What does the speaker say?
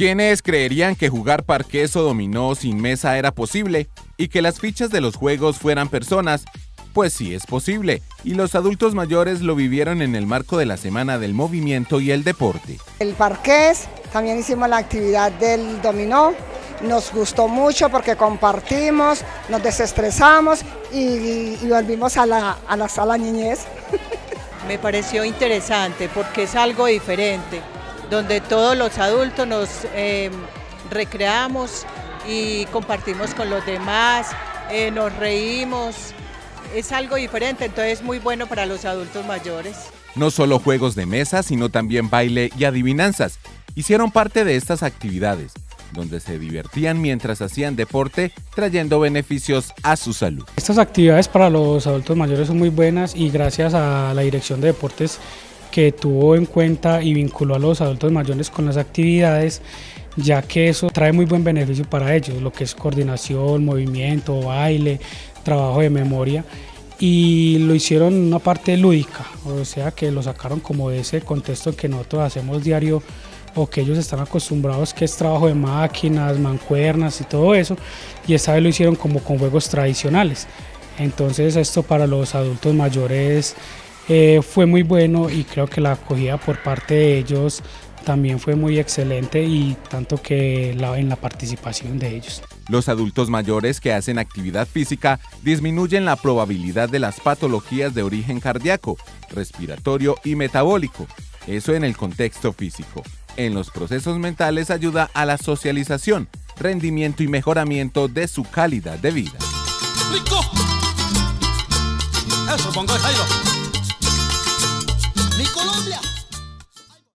¿Quiénes creerían que jugar parqués o dominó sin mesa era posible y que las fichas de los juegos fueran personas? Pues sí es posible, y los adultos mayores lo vivieron en el marco de la Semana del Movimiento y el Deporte. El parqués, también hicimos la actividad del dominó, nos gustó mucho porque compartimos, nos desestresamos y, volvimos a la, a la sala niñez. Me pareció interesante porque es algo diferente donde todos los adultos nos em, recreamos y compartimos con los demás, eh, nos reímos, es algo diferente, entonces es muy bueno para los adultos mayores. No solo juegos de mesa, sino también baile y adivinanzas hicieron parte de estas actividades, donde se divertían mientras hacían deporte, trayendo beneficios a su salud. Estas actividades para los adultos mayores son muy buenas y gracias a la Dirección de Deportes que tuvo en cuenta y vinculó a los adultos mayores con las actividades, ya que eso trae muy buen beneficio para ellos, lo que es coordinación, movimiento, baile, trabajo de memoria y lo hicieron una parte lúdica, o sea que lo sacaron como de ese contexto que nosotros hacemos diario o que ellos están acostumbrados que es trabajo de máquinas, mancuernas y todo eso, y esta vez lo hicieron como con juegos tradicionales. Entonces esto para los adultos mayores eh, fue muy bueno y creo que la acogida por parte de ellos también fue muy excelente y tanto que la, en la participación de ellos. Los adultos mayores que hacen actividad física disminuyen la probabilidad de las patologías de origen cardíaco, respiratorio y metabólico, eso en el contexto físico. En los procesos mentales ayuda a la socialización, rendimiento y mejoramiento de su calidad de vida. Eso, pongo mi Colombia.